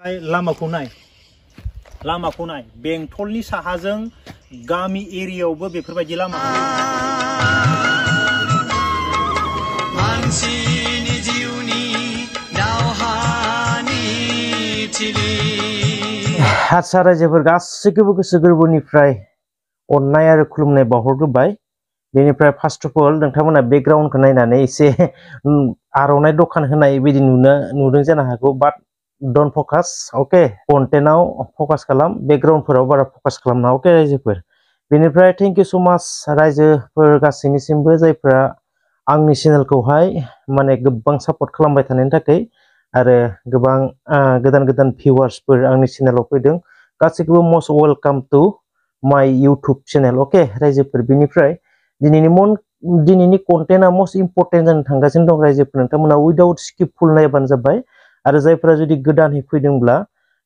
लामाखौ नाय। लामाखौ नाय। बेंटलनि साहाजों गामि एरियायावबो बेफोरबायदि लामा मानसिनि जिउनि दावहानि थिलि हारसा रायजोफोर गासैखौबो गोसो गोरबोनिफ्राय अननाय आरो खुलुमनाय बावहरग्रोबाय। बेनिफ्राय फार्स्ट अफ अल नोंथांमोना बेकग्राउन्डखौ नायनानै एसे आर'नाइ दखान होनाय बायदि नुनो नुदों जानो हागौ बाट डन्ट फकास अके कन्टेन्टआव फकास खालाम बेकग्राउन्डफोराव बारा फकास खालामना अके रायजोफोर बेनिफ्राय थेंक इउ स माच रायजोफोर गासैनिसिमबो जायफोरा आंनि चेनेलखौहाय माने गोबां सापर्ट खालामबाय थानायनि थाखाय आरो गोबां गोदान गोदान भिउवार्सफोर आंनि चेनेलाव फैदों गासैखौबो must welcome to my YouTube channel अके रायजोफोर बेनिफ्राय दिनैनि मन दिनैनि कन्टेन्टआ मस्ट इम्परटेन्ट जानो थांगासिनो दं रायजोफोर नोंथांमोना उइदाउट स्किप फुल नायबानो जाबाय आरो जायफोरा जुदि गोदानै फैदोंब्ला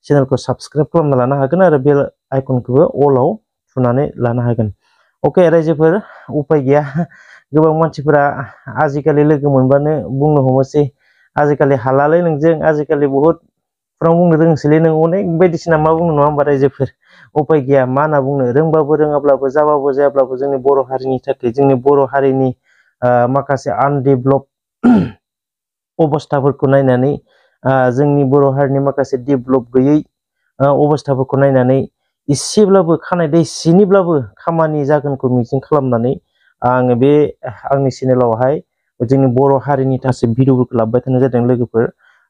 चेनेलखौ साबस्क्राइब खालामना लानो हागोन आरो बेल आइकनखौबो अलाव थुनानै लानो हागोन अके रायजोफोर उपाय गैया गोबां मानसिफोरा आजिखालि लोगो मोनबानो बुंनो हमोसै आजिखालि हालालै नोंजों आजिखालि बहुद फ्राव बुंनो रोंसैलै नों अनेक बायदिसिना मा बुंनो नङा होमबा रायजोफोर उपाय गैया मा होनना बुंनो रोंबाबो रोङाब्लाबो जाबाबो जायाब्लाबो जोंनि बर' हारिनि थाखाय जोंनि बर' हारिनि आ, माखासे आनडेभलप अबस्थाफोरखौ नायनानै आ, जोंनि बर' हारिनि माखासे डेभलप गैयै अबस्थाफोरखौ नायनानै एसेब्लाबो खानाय दैसेनिब्लाबो खामानि जागोनखौ मिजिं खालामनानै आङो बे आंनि चेनेलावहाय जोंनि बर' हारिनि थाखाय भिडिअफोरखौ लाबोबाय थानाय जादों लोगोफोर,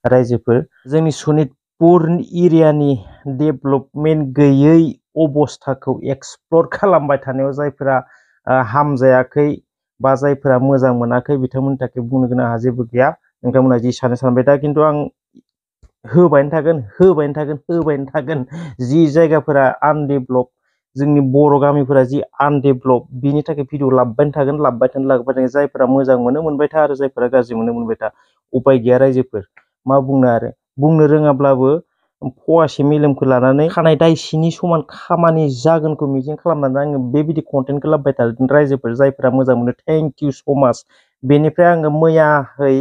रायजोफोर। जोंनि सनितपुर एरियानि डेभलपमेन्ट गैयै अबस्थाखौ एक्सप्लर खालामबाय थानायाव जायफोरा हामजायाखै बा जायफोरा मोजां मोनाखै बिथांमोननि थाखाय बुंनो गोनां जेबो गैया नोंथांमोना जि सानो सानबाय। दा खिन्थु आं होबायनो थागोन होबायनो थागोन होबायनो थागोन जि जायगाफोरा आनडेभलप जोंनि बर' गामिफोरा जि आनडेभलप बिनि थाखाय भिडिअ लाबोबाय थागोन लाबोबाय थागोन लाबोबाय थागोन जायफोरा मोजां मोनो मोनबाय था आरो जायफोरा गाज्रि मोनो मोनबाय था उपाय गैया रायजोफोर मा बुंनो आरो बुंनो रोङाब्लाबो फवासे मेलेमखौ लानानै खानाय दायसिनि समान खामानि जागोनखौ मिजिं खालामनानै आङो बेबायदि कन्टेन्टखौ लाबोबाय थादों रायजोफोर जायफोरा मोजां मोनो थेंक इउ स माच बेनिफ्राय आङो मैयाहै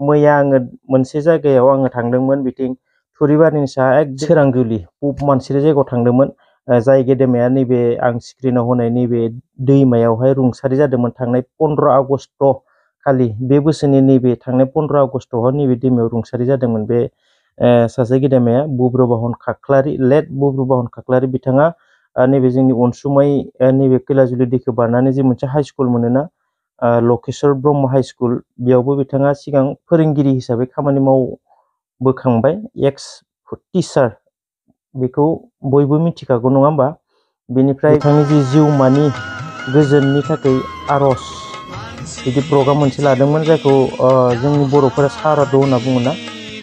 मैया आङो मोनसे जायगायाव आङो थांदोंमोन बिथिं थुरिबारिनि साहा एक सोरांजुलि पुब मानसिरि जायगायाव थांदोंमोन ओ, जाय गेदेमाया नैबे आं स्क्रिनाव होनाय नैबे दैमायावहाय रुंसारि जादोंमोन थांनाय पन्द्र' आगस्ट खालि बे बोसोरनि नैबे थांनाय पन्द्र' आगस्टआव नैबे दैमायाव रुंसारि जादोंमोन बे ओ, सासे गेदेमाया बुब्रबाहन खाख्लारि लेट बुब्रबाहन खाख्लारि बिथाङा ओ, नैबे जोंनि अनसुमै ओ, नैबे कैलाजुलि दैखौ बारनानै जे मोनसे हाइ स्कुल मोनोना ओ, लकेश्वर ब्रह्म हाइ स्कुल, बेयावबो बिथाङा सिगां फोरोंगिरि हिसाबै खामानि मावबोखांबाय। एक्स टिचार, बेखौ बयबो मिथिखागौ, नङा होमबा? बेनिफ्राय बिथांनि जि जिउमानि गोजोननि थाखाय आर'ज बिदि प्रग्राम मोनसे लादोंमोन, जायखौ जोंनि बर'फोरा सारादु होनना बुङोना?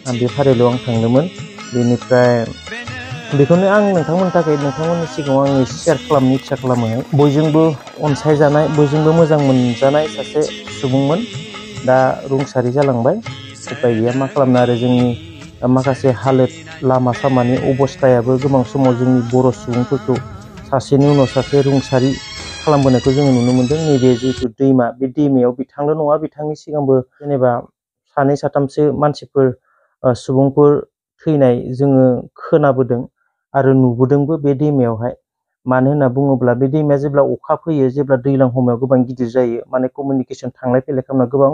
बे फारिलायाव आं थांदोंमोन। बेनिफ्राय बेखौनो आं नोंथांमोननि थाखाय नोंथांमोननि सिगाङाव आङो सेयार खालामनो इच्सा खालामो बयजोंबो अनसायजानाय बयजोंबो मोजां मोनजानाय सासे सुबुंमोन दा रुंसारि जालांबाय उपाय गैया मा खालामनो आरो जोंनि माखासे हालोद लामा सामानि अबस्थायाबो गोबां समाव जोंनि बर' सुबुंफोरखौ सासेनि उनाव सासे रुंसारि खालामबोनायखौ जोङो नुनो मोनदों नैबे जिहेतु दैमा बे दैमायाव बिथांल' नङा बिथांनि सिगांबो जेनेबा सानै साथामसो मानसिफोर ओ, सुबुंफोर थैनाय जोङो खोनाबोदों आरो नुबोदोंबो बे दैमायावहाय। मानो होनना बुङोब्ला बे दैमाया जेब्ला अखा फैयो जेब्ला दैज्लां समाव गोबां गिदिर जायो माने कमिउनिकेसन थांलाय फैलाय खालामनो गोबां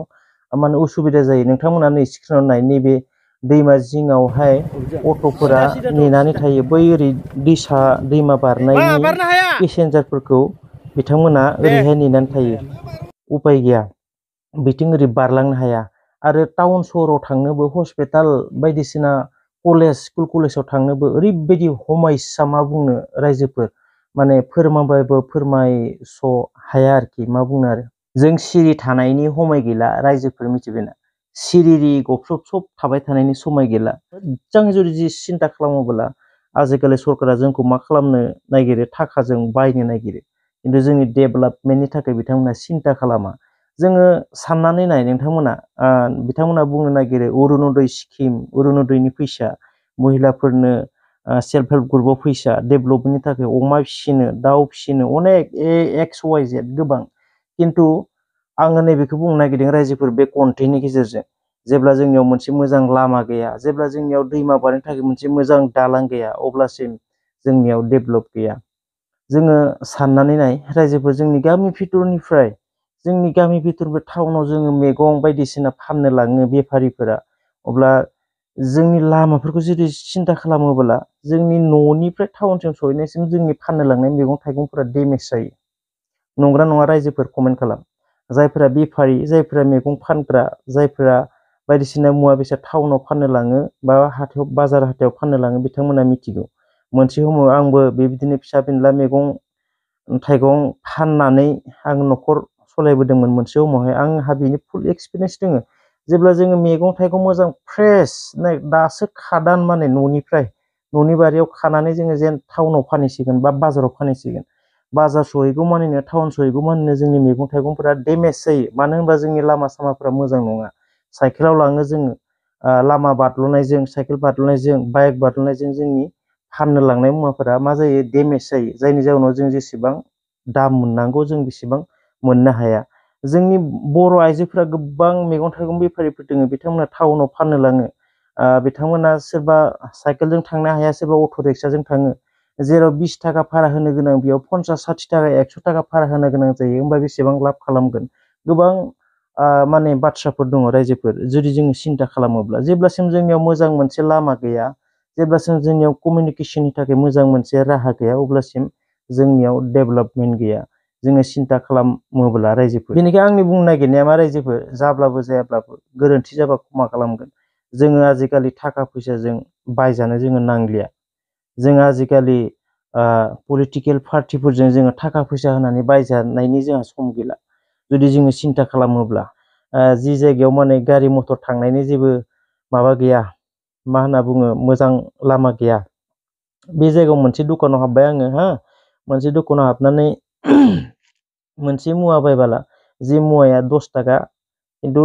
माने उसुबिदा जायो। नोंथांमोना नै स्क्रिनाव नाय नैबे दैमा जिङावहाय अट'फोरा नेनानै थायो। बै ओरै दैसा दैमा बारनायनि पेसेन्जारफोरखौ बिथांमोना ओरैहाय नेनानै थायो। उपाय गैया। बिथिं ओरै बारलांनो हाया। आरो टाउन सहराव थांनोबो हस्पिटाल बायदिसिना कलेज, स्कुल कलेजाव थांनोबो ओरैबायदि हमायसा मा बुंनो रायजोफोर, माने फोरमाबाबो फोरमायस' हाया आरोखि मा बुंनो आरो। जों सिरि थानायनि हमाय गैला रायजोफोर मिथिबायना। सिरिरि गबस्रब सब थाबाय थानायनि समाय गैला। मोजां जुदि सिन्था खालामोब्ला आजिखालि सरकारा जोंखौ मा खालामनो नागिरो? थाखाजों बायनो नागिरो। खिन्थु जोंनि डेभेलपमेन्टनि थाखाय बिथांमोना सिन्था खालामा। जोङो साननानै नाय नोंथांमोना ओ, बिथांमोना बुंनो नागिरो अरुनदय स्किम अरुनदयनि फैसा महिलाफोरनो सेल्फ हेल्प ग्रुपाव फैसा डेभेलपमेन्टनि थाखाय अमा फिसिनो दाउ फिसिनो अनेक ए एक्स वाइ जेड गोबां खिन्थु आङो नैबेखौ बुंनो नागिरदों रायजोफोर बे कन्टेन्टनि गेजेरजों जेब्ला जोंनियाव मोनसे मोजां लामा गैया जेब्ला जोंनियाव दैमा बारनो थाखाय मोनसे मोजां दालां गैया अब्लासिम जोंनियाव डेभलप गैया जोङो साननानै नाय रायजोफोर जोंनि गामि भितरनिफ्राय जोंनि गामि भितरनिफ्राय टाउनाव जोङो मैगं बायदिसिना फाननो लाङो बेफारिफोरा अब्ला जोंनि लामाफोरखौ जुदि सिन्था खालामोब्ला जोंनि न'निफ्राय टाउनसिम सहैनायसिम जोंनि फाननो लांनाय मैगं थाइगंफोरा डेमेज जायो नंगौना नङा रायजोफोर कमेन्ट खालाम जायफोरा बेफारि जायफोरा मैगं फानग्रा जायफोरा बायदिसिना मुवा बेसाद टाउनाव फाननो लाङो बा हाथायाव बाजार हाथायाव फाननो लाङो बिथांमोना मिथिगौ मोनसे समाव आंबो बेबायदिनो फिसा फिनला मैगं थाइगं फाननानै आं न'खर सलायबोदोंमोन मोनसे समावहाय आंहा बेनि फुल एक्सपिरियेन्स दोङो। जेब्ला जोङो मैगं थाइगं मोजां फ्रेस दासो खादान माने न'निफ्राय, न'नि बारियाव खानानै जोङो जेन टाउनाव फानहैसिगोन बा बाजाराव फानहैसिगोन, बाज़ार सहैगौ मानिनो, टाउन सहैगौ मानिनो जोंनि मैगं थाइगंफोरा डेमेज जायो। मानो होनबा जोंनि लामा सामाफोरा मोजां नङा। साइकेलाव लाङो जोङो लामा बारल'नायजों, साइकेल बारल'नायजों, बाइक बारल'नायजों जोंनि फाननो लांनाय मुवाफोरा मा जायो? डेमेज जायो। जायनि जाउनाव जों जेसेबां दाम मोननांगौ, जों बेसेबां मोननो हाया। जोंनि बर' आइजोफोरा गोबां मैगं थाइगं बेफारिफोर दङ। बिथांमोना टाउनाव फाननो लाङो। बिथांमोना सोरबा साइकेलजों थांनो हाया, सोरबा अट' रिक्साजों थाङो। जेराव बिस थाखा भारा होनो गोनां, बेयाव पन्सास, साथि थाखा, एकस' थाखा भारा होनो गोनां जायो। होमबा बेसेबां लाब खालामगोन? गोबां माने बाथ्राफोर दङ रायजोफोर। जुदि जोङो सिन्था खालामोब्ला। जेब्लासिम जोंनियाव मोजां मोनसे लामा गैया, जेब्लासिम जोंनियाव कमिउनिकेसननि थाखाय मोजां मोनसे राहा गैया, अब्लासिम जोंनियाव डेभलपमेन्ट गैया। जोङो सिन्था खालामोब्ला रायजोफोर बेनिखायनो आंनि बुंनो नागिरनाया मा रायजोफोर जाब्लाबो जायाब्लाबो गोरोन्थि जाबा क्षमा खालामगोन जोङो आजिखालि थाखा फैसाजों बायजानो जोङो नांलिया जों आजिखालि ओ पलिटिकेल पार्टिफोरजों जोङो थाखा फैसा होनानै बायजानायनि जोंहा सम गैला जुदि जोङो सिन्था खालामोब्ला ओ जि जायगायाव माने गारि मथर थांनायनि जेबो माबा गैया मा होनना बुङो मोजां लामा गैया बे जायगायाव मोनसे दखानाव हाबबाय आङो हा मोनसे दखानाव हाबनानै मोनसे मुवा बायबाला जि मुवाया दस थाखा खिन्थु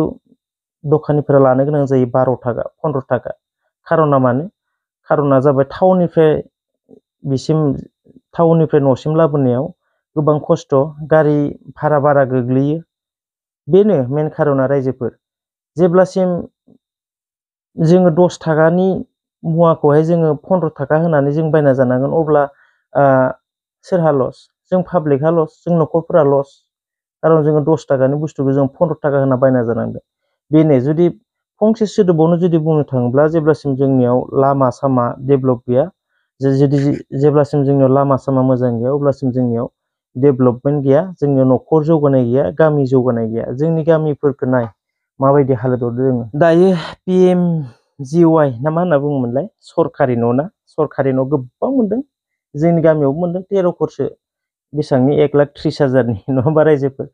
दखानिफोरा लानो गोनां जायो बार' थाखा फन्द्र' थाखा खार'ना मानो खार'ना जाबाय टाउननिफ्राय बिसिम टाउननिफ्राय न'सिम लाबोनायाव गोबां खस्थ' गारि भारा बारा गोग्लैयो बेनो मेन खार'ना रायजोफोर जेब्लासिम जोङो दस थाखानि मुवाखौहाय जोङो फन्द्र' थाखा होनानै जों बायना जानांगोन अब्ला ओ सोरहा लस जों पाब्लिकआ लस जों न'खरफोरा लस खारन जोङो दस थाखानि बुस्थुखौ जों फन्द्र' थाखा होना बायना जानांदों। बेनो जुदि फंसे सोदोबावनो जुदि बुंनो थाङोब्ला जेब्लासिम लामा सामा डेभलप गैया, जे जुदि लामा सामा मोजां गैया, अब्लासिम जोंनियाव डेभलपमेन्ट गैया, जोंनियाव न'खर जौगानाय गैया, गामि जौगानाय गैया। जोंनि गामिफोरखौ नाय, माबायदि हालोदाव दोङो दायो पि एम जि वाइ ना मा होनना बुङोमोनलाय? सरखारि न' ना? सरखारि न' गोबां मोनदों। जोंनि गामियावबो मोनदों। तेर' बेसेबांनि एक लाख त्रिस हाजारनि होमबा रायजोफोर?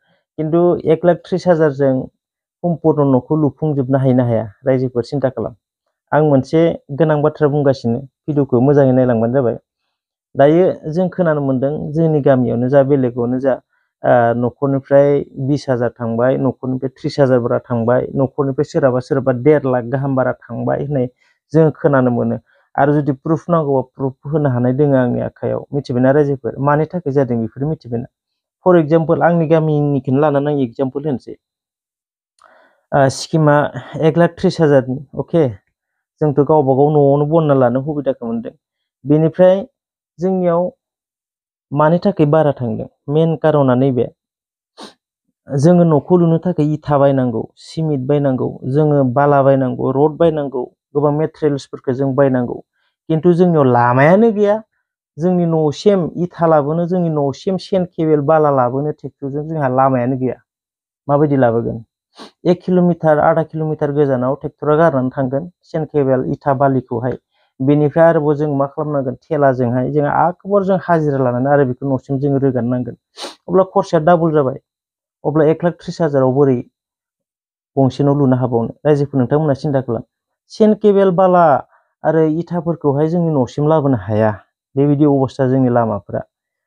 एक लाख त्रिस हाजारजों सम्पुर्न न'खौ लुफुंजोबनो हायो ना हाया? रायजोफोर सिन्था खालाम। आं मोनसे गोनां बाथ्रा बुंगासिनो, भिडिअखौ मोजाङै नायलांबानो जाबाय। दायो जों खोनानो मोनदों जोंनि गामियावनो जा, बेलेगावनो जा न'खरनिफ्राय बिस हाजार थांबाय, न'खरनिफ्राय त्रिस हाजार बारा थांबाय, न'खरनिफ्राय सोरहाबा सोरहाबा देर लाख गाहाम बारा थांबाय होननाय मोनो। आरो जुदि प्रुफ नांगौबा प्रुफ होनो हानाय दोङो आंनि आखायाव मिथिबायना रायजोफोर मानि थाखाय जादों बेफोर मिथिबायना फर एगजामपोल आंनि गामिनिखौनो लानानै आं एगजामपोल होनोसै ओ स्किमा एक लाख त्रिस हाजारनि अके जोंथ' गावबा गाव न'आवनो बनना लानो सुबिदाखौ मोनदों बेनिफ्राय जोंनियाव मानि थाखाय बारा थांदों मेन कारना नैबे जोङो न'खौ लुनो थाखाय इथा बायनांगौ सिमेन्ट बायनांगौ जोङो बाला बायनांगौ रड बायनांगौ गोबां मेटेरियेल्सफोरखौ जों बायनांगौ। खिन्थु जोंनियाव लामायानो गैया। जोंनि न'सिम इथा लाबोनो, जोंनि न'सिम सेन केेबेल बाला लाबोनो, ट्रेक्टरजों जोंहा लामायानो गैया। माबायदि लाबोगोन? एक किल'मिटार, आधा किल'मिटार गोजानाव ट्रेक्टरा गारनानै थांगोन, सेन केेबेल, इथा बालिखौहाय। बेनिफ्राय आरोबाव जों मा खालामनांगोन? थेलाजोंहाय जों आरोबाव जों हाजिरा लानानै आरो बेखौ न'सिम जों रोगानो नांगोन अब्ला खरसाया डाबल जाबाय। अब्ला एक लाख त्रिस हाजाराव बोरै गंसे न' लुनो हाबावनो? रायजोफोर नोंथांमोना सिन्था खालाम। सेन केेबेल बाला आरो इथाफोरखौहाय जोंनि न'सिम लाबोनो हाया। बेबायदि अबस्था जोंनि लामाफोरा।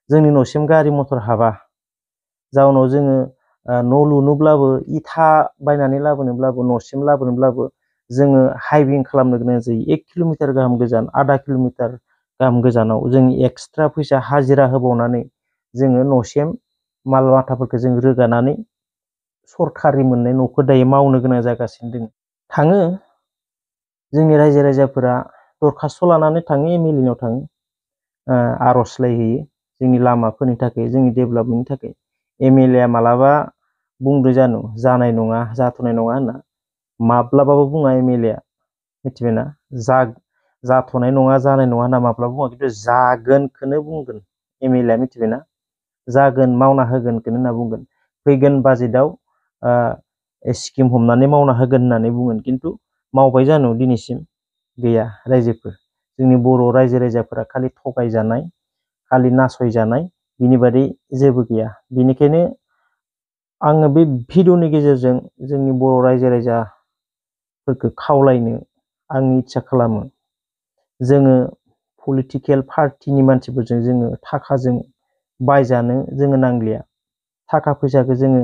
जोंनि न'सिम गारि मथर हाबा। जाउनाव ओ, न' लुनोब्लाबो, इथा बायनानै लाबोनोब्लाबो, न'सिम लाबोनोब्लाबो जोङो हाइविं खालामनो गोनां जायो। एक किल'मिटार गाहाम गोजान, आधा किल'मिटार गाहाम गोजानाव जों एक्सट्रा फैसा हाजिरा होबावनानै जोङो न'सिम माल माथाफोरखौ जों रोगानानै सरखारि मोननाय न'खौ दायो मावनो गोनां जागासिनो दङ। थाङो। जोंनि रायजो राजाफोरा दरखास्त' लानानै थाङो एम एल ए नाव थाङो ओ आर'जलाइ हैयो जोंनि लामाफोरनि थाखाय जोंनि डेभेलपमेन्टनि थाखाय एम एल ए आ मालाबा बुंदो जानु जानाय नङा जाथ'नाय नङा होनना माब्लाबाबो बुङा एम एल ए आ मिथिबायना जा जाथ'नाय नङा जानाय नङा होनना माब्लाबा बुङा खिन्थु जागोनखौनो बुंगोन एम एल ए आ मिथिबायना जागोन मावना होगोनखौनो होनना बुंगोन फैगोन बाजेटआव ओ स्किम हमनानै मावना होगोन होननानै बुंगोन खिन्थु मावबाय जानु दिनैसिम गैया रायजोफोर जोंनि बर' रायजो राजाफोरा खालि थगायजानाय खालि नासयजानाय बिनि बादै जेबो गैया बेनिखायनो आङो बे भिडिअनि गेजेरजों जोंनि बर' रायजो राजाफोरखौ खावलायनो आंनि इच्सा खालामो जोङो पलिटिकेल पार्टिनि मानसिफोरजों जोङो थाखाजों बायजानो जोङो नांलिया थाखा फैसाखौ जोङो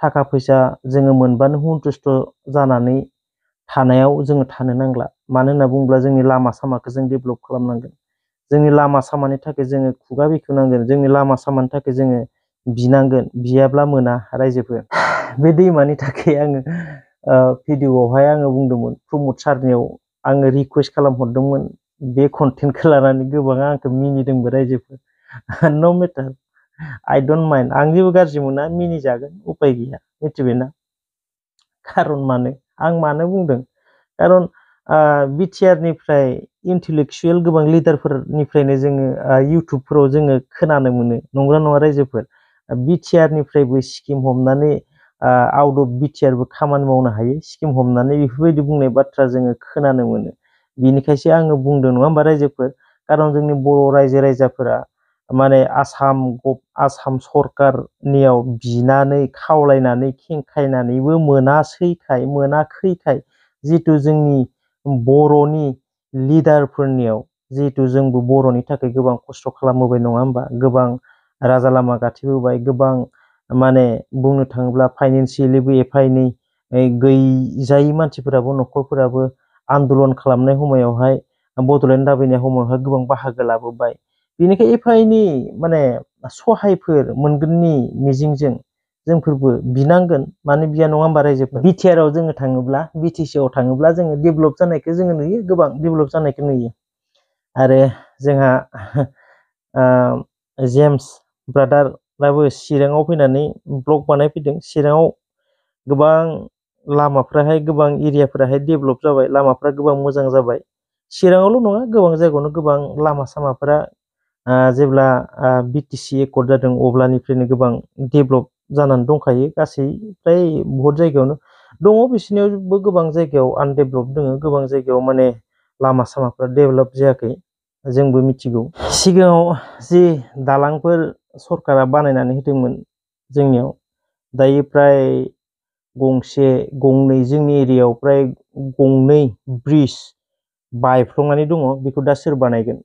थाखा फैसा जोङो मोनबानो सन्तुस्त' जानानै थानायाव जोङो थानो नांला मानो होनना बुङोब्ला जोंनि लामा सामाखौ जों डेभेलप खालामनांगोन जोंनि लामा सामानि थाखाय जोङो खुगा बेखेवनांगोन जोंनि लामा सामानि थाखाय जोङो बिनांगोन बियाब्ला मोना रायजोफोर बे दैमानि थाखाय आङो ओ भिडिअआवहाय आङो बुंदोंमोन प्रमद सारनियाव आङो रिकुवेस्ट खालामहरदोंमोन बे कन्टेन्टखौ लानानै गोबाङा आंखौ मिनिदोंबो रायजोफोर न मेटार आइ डन्ट माइन्ड आं जेबो गाज्रि मोना मिनिजागोन उपाय गैया मिथिबायना खारन मानो आं मानो बुंदों? खारन बिटिआरनिफ्राय इन्टेलेक्सुयेल गोबां लिडारफोरनिफ्रायनो जोङो इउटुबफोराव जोङो खोनानो मोनो। नंगौना नङा रायजोफोर? बिटिआरनिफ्रायबो स्किम हमनानै आउट अफ बिटिआरबो खामानि मावनो हायो। स्किम हमनानै बेफोरबायदि बुंनाय बाथ्रा जोङो खोनानो मोनो। बिनिखायसो आङो बुंदों, नङा होमबा रायजोफोर? खारन जोंनि बर' रायजो राजाफोरा माने आसाम आसाम सरकारनियाव बिनानै खावलायनानै खेंखायनानैबो मोनासैखाय मोनाखैखाय जिहेथु जोंनि बर'नि लिडारफोरनियाव जिहेथु जोंबो बर'नि थाखाय गोबां खस्थ' खालामबोबाय नङा होमबा गोबां राजा लामा गाथेबोबाय गोबां माने बुंनो थाङोब्ला फाइनेन्सियेलिबो एफा एनै गैजायै मानसिफोराबो न'खरफोराबो आन्दलन खालामनाय समायावहाय बड'लेण्ड दाबिनाय समावहाय गोबां बाहागो लाबोबाय बेनिखाय एफा एनै माने सहायफोर मोनगोननि मिजिंजों जोंफोरबो बिनांगोन मानो बिया नङा होमबा रायजोफोर बिटिआरआव जोङो थाङोब्ला बिटिसिआव थाङोब्ला जोङो डेभेलप जानायखौ जोङो नुयो गोबां डेभेलप जानायखौ नुयो आरो जोंहा जेम्स ब्रादाराबो चिराङाव फैनानै ब्लग बानायफैदों चिराङाव गोबां लामाफ्राहाय गोबां एरियाफोराहाय डेभेलप जाबाय लामाफ्रा गोबां मोजां जाबाय चिराङावल' नङा गोबां जायगायावनो गोबां लामा सामाफोरा जेब्ला बिटिसि एकर्ड जादों, अब्लानिफ्रायनो गोबां डेभेलप जानानै दंखायो। गासै फ्राय बहुद जायगायावनो दङ। बिसोरनियावबो गोबां जायगायाव आनडेभेलप दङ। गोबां जायगायाव माने लामा सामाफ्रा डेभेलप जायाखै, जोंबो मिथिगौ। सिगाङाव जि दालांफोर सरकारा बानायनानै होदोंमोन जोंनियाव, दायो फ्राय गंसे, गंनै जोंनि एरियायाव फ्राय गंनै ब्रिज बायफ्लंनानै दङ। बेखौ दा सोर बानायगोन?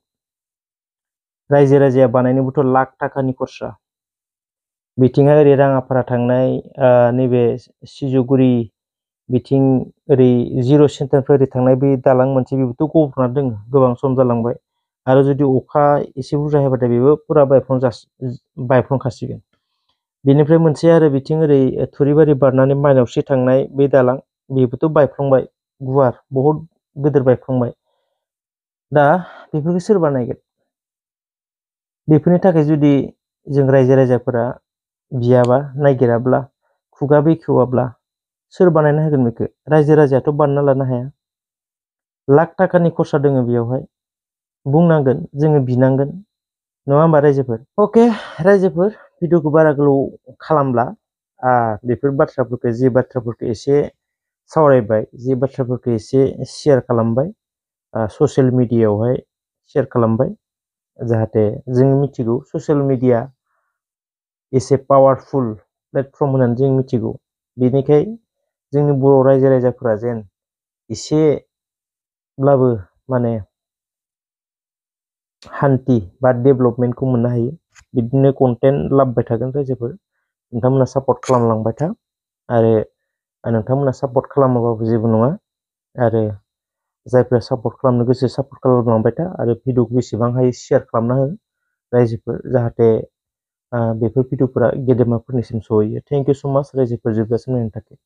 रायजो राजाया बानायनोबोथ' लाख थाखानि खरसा बिथिंहाय ओरै राङाफारा थांनाय नैबे सिजौगुरि बिथिं ओरै जिर' सेन्टारनिफ्राय ओरै थांनाय बे दालां मोनसे बेबोथ' गब'ना दङ गोबां सम जालांबाय आरो जुदि अखा एसे बुरजा हाबाथाय बेबो फुरा बायफ्लं बायफ्लंखासिगोन बेनिफ्राय मोनसे आरो बिथिं ओरै थुरिबारि बारनानै माइनावस्रि थांनाय बे दालां बेबोथ' बायफ्लंबाय गुवार बहुद गिदिर बायफ्लंबाय दा बेफोरखौ सोर बानायगोन बेफोरनि थाखाय जुदि जों रायजो राजाफोरा बियाबा, नायगिराब्ला, खुगा बेखेवाब्ला सोर बानायना होगोन बेखौ? रायजो राजायाथ' बानायना लानो हाया। लाख थाखानि खरसा दङ बेयावहाय। बुंनांगोन, जोङो बिनांगोन। नङा होमबा रायजोफोर? अके, रायजोफोर, भिडिअखौ बारा गोलाव खालामला। बेफोर बाथ्राफोरखौ, जि बाथ्राफोरखौ एसे सावरायबाय, जि बाथ्राफोरखौ एसे शेयार खालामबाय ससियेल मिडियायावहाय शेयार खालामबाय। जाहाथे जों मिथिगौ ससियेल मिडिया एसे पावारफुल प्लेटफर्म होननानै जों मिथिगौ। बेनिखाय जोंनि बर' रायजो राजाफोरा जेन एसेब्लाबो माने हान्थि बा डेभेलपमेन्टखौ मोननो हायो। बिदिनो कन्टेन्ट लाबोबाय थागोन रायजोफोर। नोंथांमोना सापर्ट खालामलांबाय था। आरो नोंथांमोना सापर्ट खालामाबाबो जेबो नङा। आरो जायफोरा सापर्ट खालामनो गोसो सापर्ट खालामलांबाय था आरो भिडिअखौ बेसेबां हायो शेयार खालामना हो रायजोफोर, जाहाथे बेफोर भिडिअफोरा गेदेमाफोरनिसिम सहैयो। थेंक इउ स' माच रायजोफोर जोबजासिम नायनो थाखाय।